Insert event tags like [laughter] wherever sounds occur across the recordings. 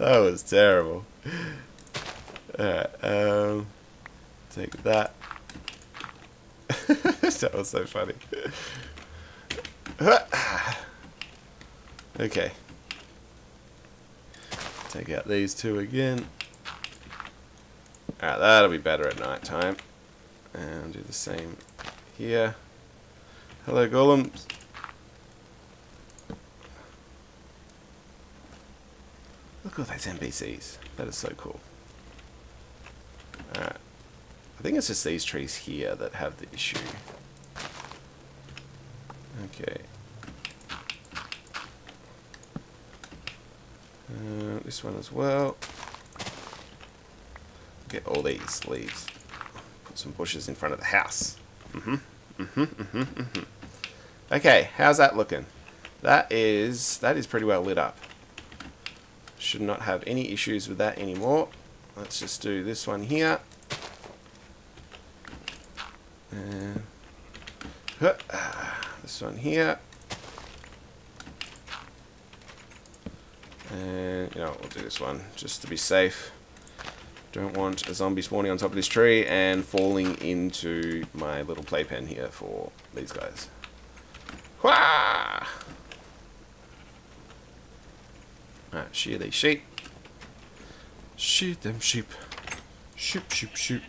that was terrible. Alright, um, take that. [laughs] that was so funny. [sighs] okay. Take out these two again. Alright, that'll be better at night time. And do the same here. Hello, golems. Look at those NPCs. That is so cool. Alright. I think it's just these trees here that have the issue. Okay. Uh, this one as well. Get all these leaves. Put some bushes in front of the house. Mm-hmm. Mm-hmm. Mm-hmm. Mm-hmm. Okay, how's that looking? That is that is pretty well lit up. Should not have any issues with that anymore. Let's just do this one here. Uh, and ah, this one here. And, you know, we'll do this one just to be safe. Don't want a zombie spawning on top of this tree and falling into my little playpen here for these guys. Wah! Alright, shear these sheep. Shoot them sheep. Sheep, sheep, sheep.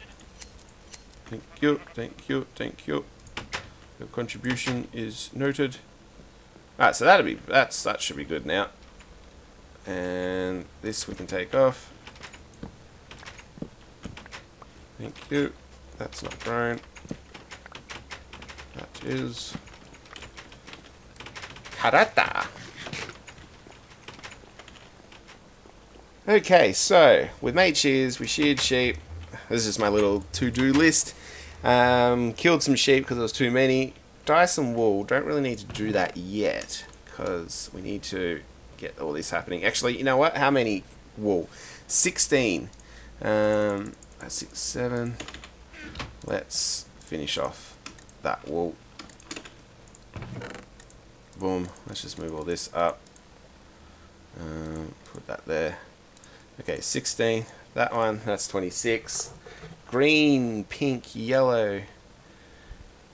Thank you, thank you, thank you. Your contribution is noted. Alright, so that'll be that's that should be good now. And this we can take off. Thank you. That's not grown. That is Karata. Okay, so with made shears, we sheared sheep. This is my little to-do list. Um, killed some sheep because there was too many. Dye some wool. Don't really need to do that yet because we need to get all this happening. Actually, you know what? How many wool? 16. Um, six, seven. Let's finish off that wool. Boom. Let's just move all this up. Um, put that there. Okay, 16. That one, that's 26. Green, pink, yellow.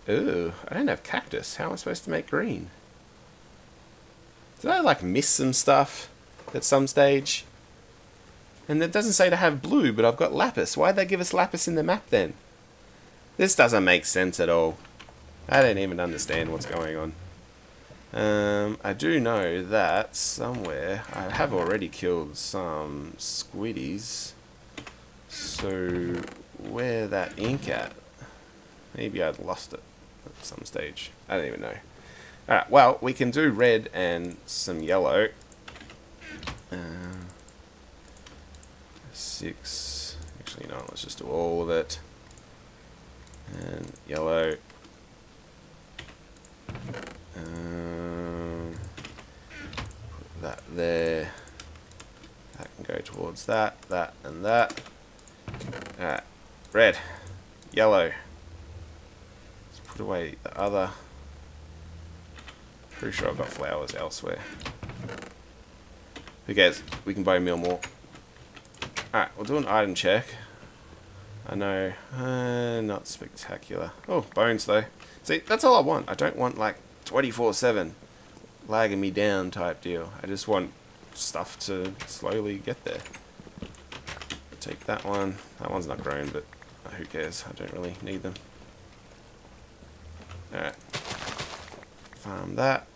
Ooh, I don't have cactus. How am I supposed to make green? Did I like miss some stuff at some stage? And it doesn't say to have blue, but I've got lapis. Why'd they give us lapis in the map then? This doesn't make sense at all. I don't even understand what's going on. Um, I do know that somewhere I have already killed some squiddies. So where that ink at? Maybe I'd lost it at some stage. I don't even know. Alright, well, we can do red and some yellow. Uh, six. Actually, no, let's just do all of it. And yellow. Um, put that there. That can go towards that, that, and that. Alright, red, yellow. Let's put away the other. Pretty sure I've got flowers elsewhere. Who cares? We can buy a meal more. Alright, we'll do an item check. I know, uh, not spectacular. Oh, bones though. See, that's all I want. I don't want like 24-7 lagging me down type deal. I just want stuff to slowly get there. Take that one. That one's not grown, but who cares? I don't really need them. Alright. Farm that.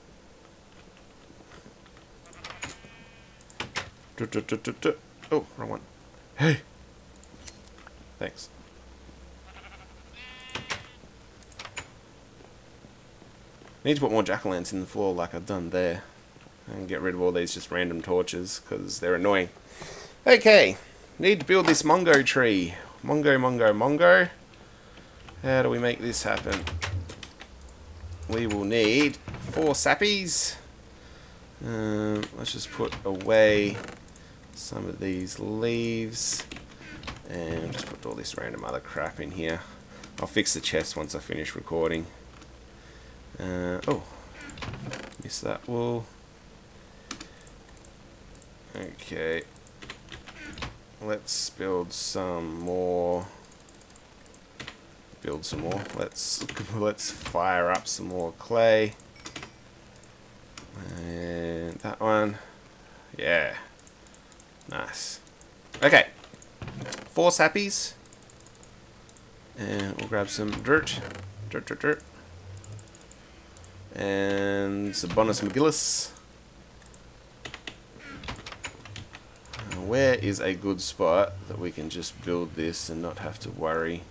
Oh, wrong one. Hey! Thanks. Need to put more jack-o'-lanterns in the floor like I've done there. And get rid of all these just random torches, because they're annoying. Okay, need to build this Mongo tree. Mongo, Mongo, Mongo. How do we make this happen? We will need four sappies. Um, let's just put away some of these leaves. And just put all this random other crap in here. I'll fix the chest once I finish recording. Uh, oh, missed that wall. Okay, let's build some more. Build some more. Let's [laughs] let's fire up some more clay. And that one. Yeah. Nice. Okay. Four sappies. And we'll grab some dirt. Dirt, dirt, dirt. And bonus McGillis. Where is a good spot that we can just build this and not have to worry?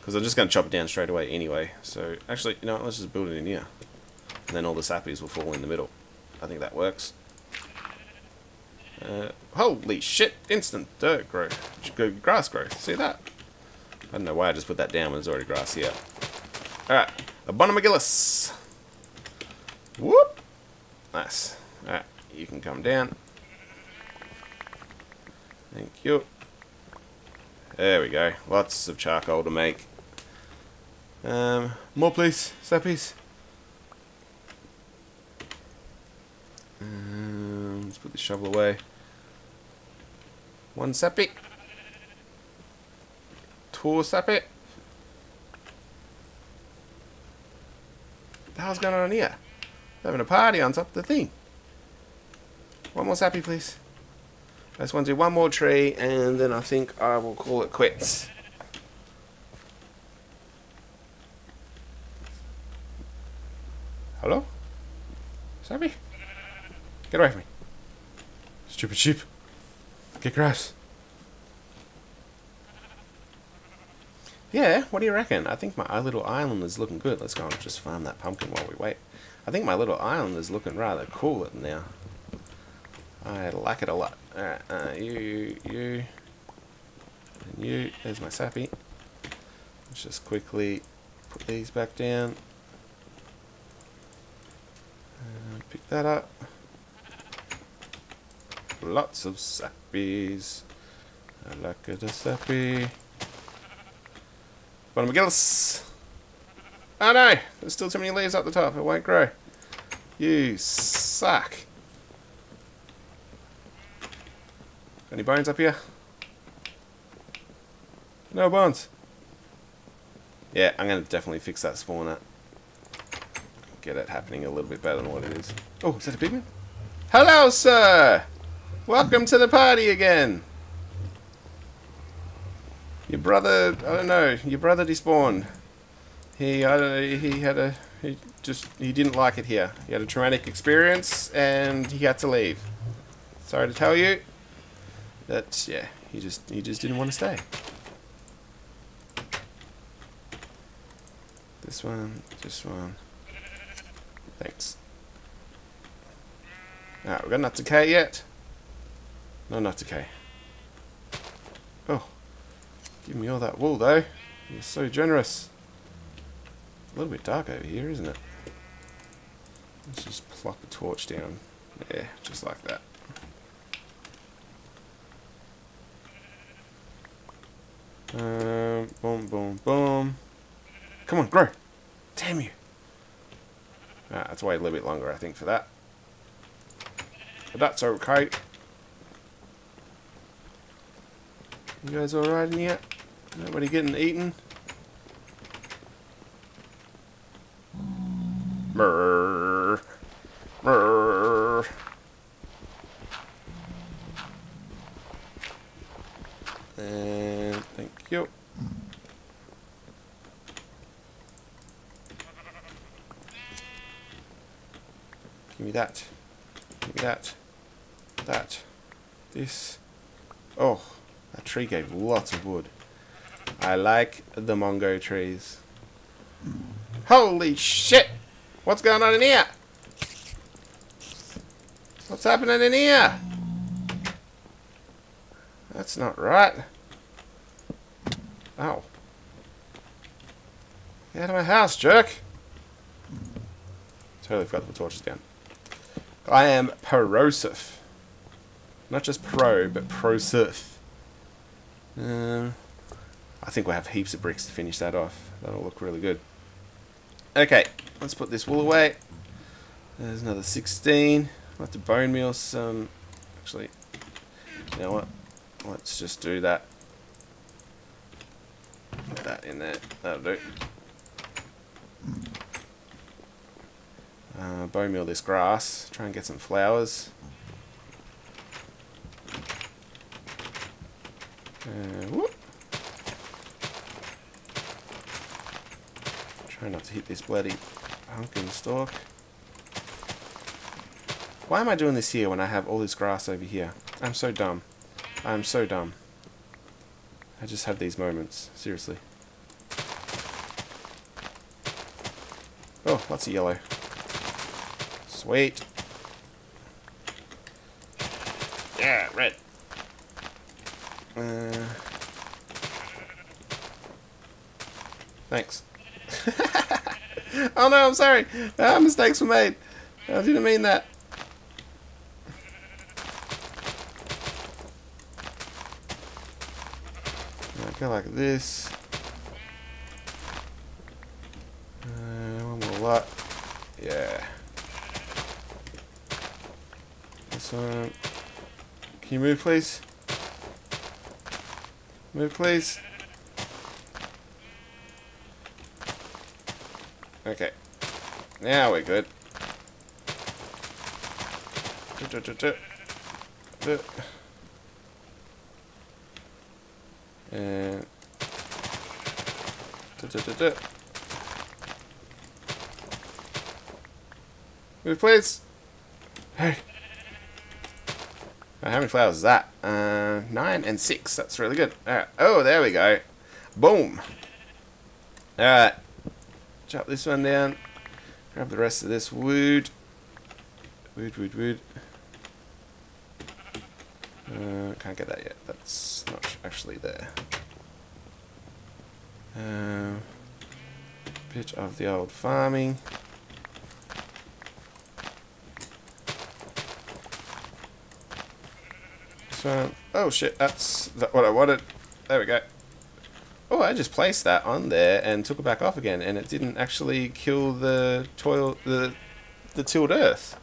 Because I'm just going to chop it down straight away anyway. So, actually, you know what, let's just build it in here. And then all the sappies will fall in the middle. I think that works. Uh, holy shit! Instant dirt growth. Grass growth. See that? I don't know why I just put that down when there's already grass here. Alright. Abonomagillus. Whoop! Nice. Alright. You can come down. Thank you. There we go. Lots of charcoal to make. Um, more please, sappies. Um, let's put the shovel away. One sappy. Two sappy. the hell's going on here? Having a party on top of the thing. One more sappy, please. I just want to do one more tree, and then I think I will call it quits. Hello? Sappy? Get away from me. Stupid sheep. Get grass. Yeah, what do you reckon? I think my little island is looking good. Let's go and just farm that pumpkin while we wait. I think my little island is looking rather cool now. I like it a lot. Alright, uh, you, you, and you. There's my sappy. Let's just quickly put these back down. And pick that up. Lots of sappies. I like it a sappy. Bottom McGillis. Oh ah, no! There's still too many leaves up the top. It won't grow. You suck. Any bones up here? No bones. Yeah, I'm going to definitely fix that spawner. Get it happening a little bit better than what it is. Oh, is that a pigman? Hello, sir! Welcome to the party again! Brother, I don't know, your brother despawned. He, I don't know, he had a, he just, he didn't like it here. He had a traumatic experience and he had to leave. Sorry to tell you, that yeah, he just he just didn't want to stay. This one, this one. Thanks. Alright, we got enough decay yet? No not enough decay. Give me all that wool though. You're so generous. A little bit dark over here, isn't it? Let's just plop a torch down. Yeah, just like that. Um, boom, boom, boom. Come on, grow. Damn you. Ah, that's wait a little bit longer, I think, for that. But that's okay. You guys alright in here? Nobody getting eaten? Brrr. Brrr. And thank you. Give me that. Give me that. That. This. Oh, that tree gave lots of wood. I like the mango trees. Holy shit! What's going on in here? What's happening in here? That's not right. Ow. Get out of my house, jerk! Totally forgot to put torches down. I am Perosif. Not just pro, but Prosif. Um, I think we'll have heaps of bricks to finish that off. That'll look really good. Okay, let's put this wool away. There's another 16. I'll have to bone meal some... Actually, you know what? let's just do that. Put that in there. That'll do. Uh, bone meal this grass. Try and get some flowers. Uh, Try not to hit this bloody pumpkin stalk. Why am I doing this here when I have all this grass over here? I'm so dumb. I'm so dumb. I just have these moments. Seriously. Oh, lots of yellow. Sweet. Yeah, red. Uh, thanks. [laughs] oh no, I'm sorry. Ah, mistakes were made. I didn't mean that. go like this. Uh, one more lot. Yeah. This one. Can you move, please? Move, please. Okay. Now we're good. And da, Move, please. Hey. how many flowers is that? Uh, nine and six. That's really good. Alright. Oh, there we go. Boom. Alright. Chop this one down. Grab the rest of this wood. Wood, wood, wood. Uh, can't get that yet. That's not actually there. Uh, bit of the old farming. So, oh shit, that's what I wanted. There we go. Oh, I just placed that on there and took it back off again, and it didn't actually kill the toil the the tilled earth.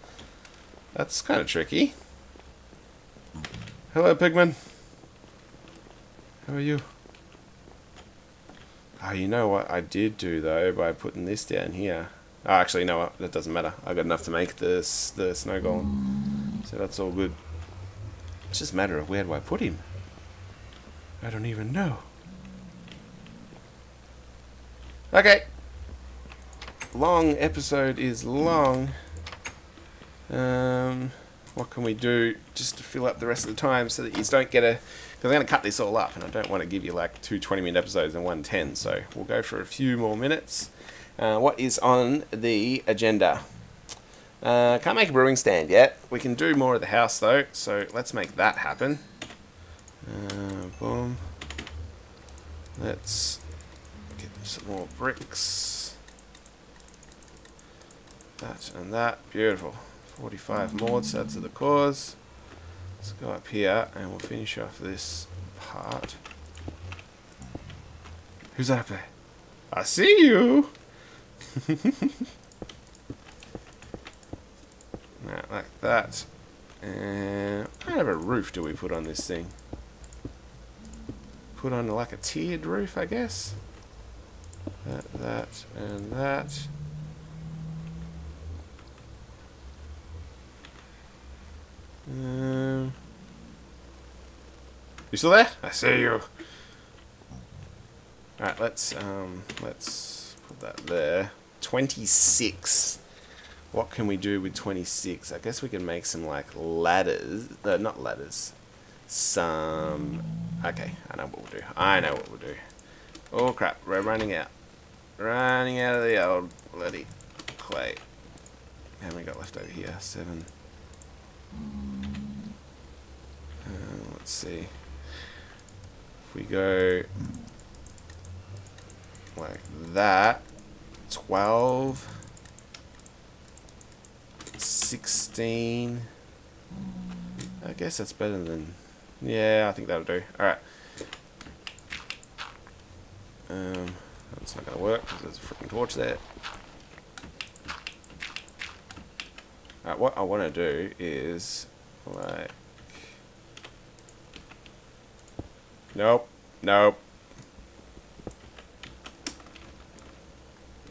That's kind of tricky. Hello, Pigman. How are you? Oh, you know what I did do, though, by putting this down here. Oh, actually, no, that doesn't matter. I got enough to make this the snow golem. So that's all good. It's just a matter of where do I put him. I don't even know. Okay. Long episode is long. Um what can we do just to fill up the rest of the time so that you don't get a... Because I'm going to cut this all up and I don't want to give you like two 20 minute episodes and one 10. So we'll go for a few more minutes. Uh, what is on the agenda? Uh, can't make a brewing stand yet. We can do more of the house though, so let's make that happen. Uh, boom. Let's some more bricks. That and that. Beautiful. 45 mods, so to the cause. Let's go up here and we'll finish off this part. Who's up there? I see you! [laughs] now, like that. And what kind of a roof do we put on this thing? Put on like a tiered roof, I guess? That, that, and that. Um, you still there? I see you. Alright, let's um, let's put that there. 26. What can we do with 26? I guess we can make some like ladders. Uh, not ladders. Some. Okay, I know what we'll do. I know what we'll do. Oh crap, we're running out. Running out of the old bloody clay. How many got left over here? Seven. Uh, let's see. If we go like that, 12, 16, I guess that's better than, yeah, I think that'll do. Alright. Um, that's not going to work because there's a freaking torch there. What I want to do is like Nope. Nope.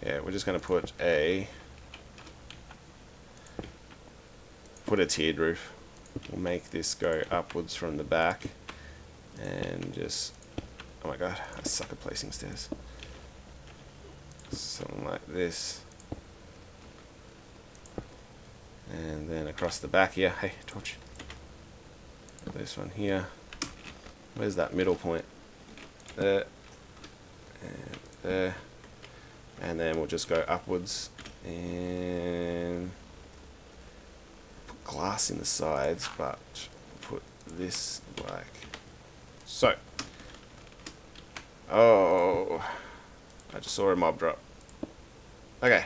Yeah, we're just going to put a... Put a tiered roof. We'll make this go upwards from the back. And just... Oh my god, I suck at placing stairs. Something like this. And then across the back here. Hey, torch. This one here. Where's that middle point? There. And there. And then we'll just go upwards and put glass in the sides, but put this like so. Oh, I just saw a mob drop. Okay.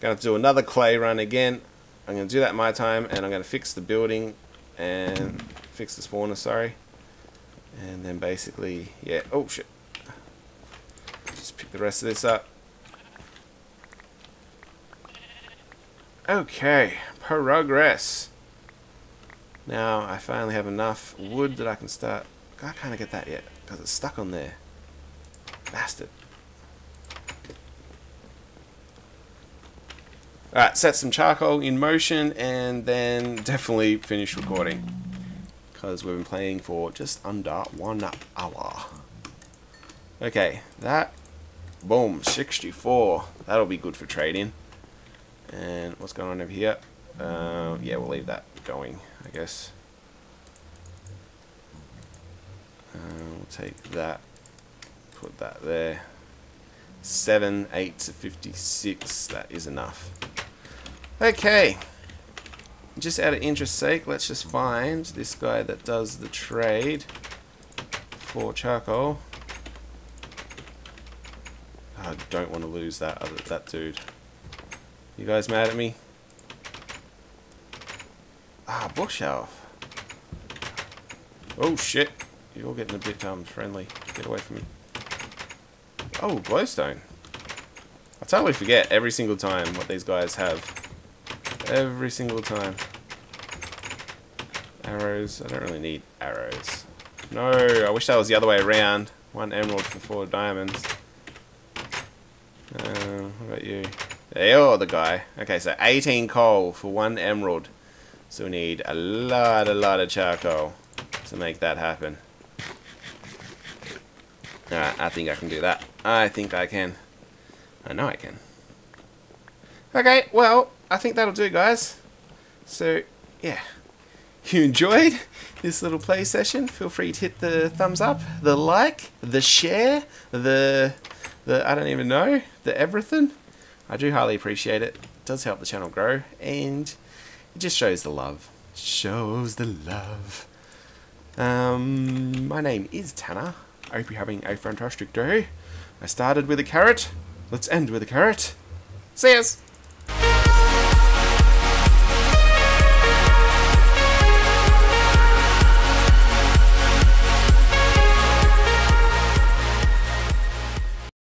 Gonna do another clay run again. I'm gonna do that my time, and I'm gonna fix the building and fix the spawner. Sorry. And then basically, yeah. Oh shit. Just pick the rest of this up. Okay, progress. Now I finally have enough wood that I can start. I can't get that yet because it's stuck on there. Bastard. Alright, set some charcoal in motion and then definitely finish recording. Because we've been playing for just under one hour. Okay, that, boom, 64. That'll be good for trading. And what's going on over here? Uh, yeah, we'll leave that going, I guess. Uh, we'll take that, put that there. 7, 8 to 56, that is enough. Okay. Just out of interest sake, let's just find this guy that does the trade for charcoal. I don't want to lose that other that dude. You guys mad at me? Ah, bookshelf. Oh shit. You're getting a bit um friendly. Get away from me. Oh, glowstone. I totally forget every single time what these guys have. Every single time. Arrows. I don't really need arrows. No, I wish that was the other way around. One emerald for four diamonds. Uh, what about you? You're the guy. Okay, so 18 coal for one emerald. So we need a lot, a lot of charcoal to make that happen. Alright, I think I can do that. I think I can. I know I can. Okay, well, I think that'll do, guys. So, yeah. You enjoyed this little play session? Feel free to hit the thumbs up, the like, the share, the, the I don't even know, the everything. I do highly appreciate it. It does help the channel grow, and it just shows the love. Shows the love. Um, my name is Tannah. I hope you're having a fantastic day. I started with a carrot. Let's end with a carrot. See yous!